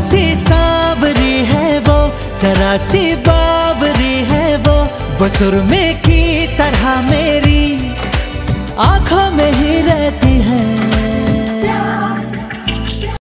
सी सावरी है वो, जरा सी बावरी है वो वो सुरमे की तरह मेरी आँखों में ही रहती